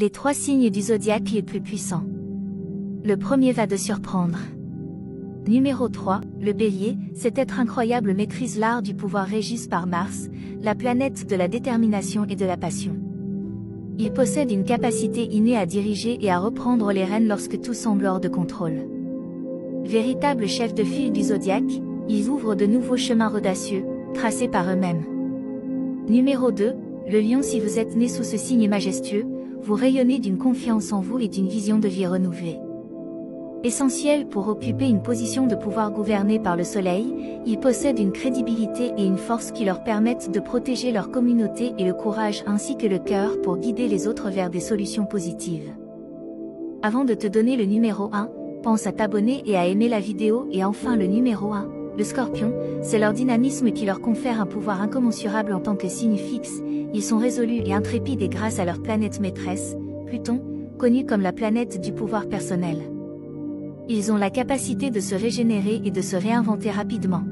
Les trois signes du zodiaque les plus puissants. Le premier va de surprendre. Numéro 3, le bélier, cet être incroyable maîtrise l'art du pouvoir régis par Mars, la planète de la détermination et de la passion. Il possède une capacité innée à diriger et à reprendre les rênes lorsque tout semble hors de contrôle. Véritable chef de file du zodiaque, ils ouvrent de nouveaux chemins audacieux, tracés par eux-mêmes. Numéro 2, le lion si vous êtes né sous ce signe majestueux, vous rayonnez d'une confiance en vous et d'une vision de vie renouvelée. Essentiel pour occuper une position de pouvoir gouvernée par le soleil, ils possèdent une crédibilité et une force qui leur permettent de protéger leur communauté et le courage ainsi que le cœur pour guider les autres vers des solutions positives. Avant de te donner le numéro 1, pense à t'abonner et à aimer la vidéo et enfin le numéro 1, le scorpion, c'est leur dynamisme qui leur confère un pouvoir incommensurable en tant que signe fixe, ils sont résolus et intrépides et grâce à leur planète maîtresse, Pluton, connue comme la planète du pouvoir personnel. Ils ont la capacité de se régénérer et de se réinventer rapidement.